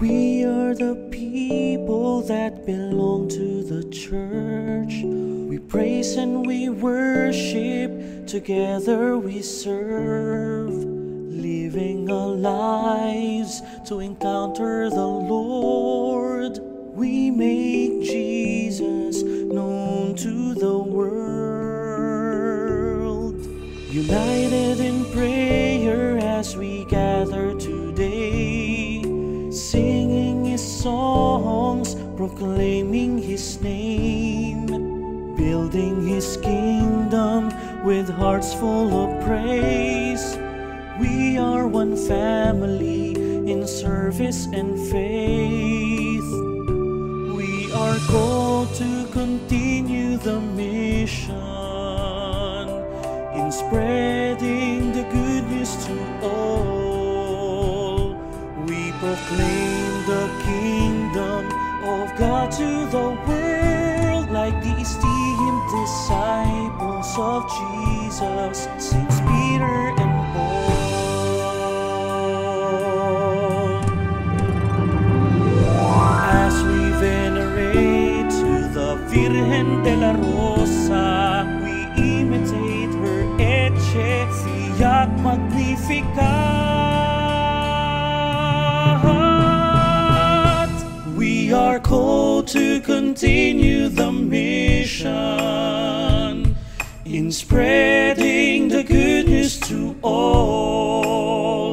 We are the people that belong to the church. We praise and we worship, together we serve, living our lives to encounter the Lord. We make Jesus known to the world. United in proclaiming His name, building His kingdom with hearts full of praise. We are one family in service and faith. We are called to continue the mission in spreading the world like the esteemed disciples of Jesus, Saints Peter and Paul. As we venerate to the Virgen de la Rosa, we imitate her Ecce Fiat Magnificat. To continue the mission in spreading the good news to all.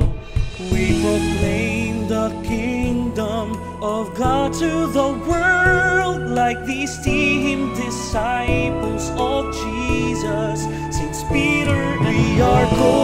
We proclaim the kingdom of God to the world like the esteemed disciples of Jesus, Saints Peter. and We are called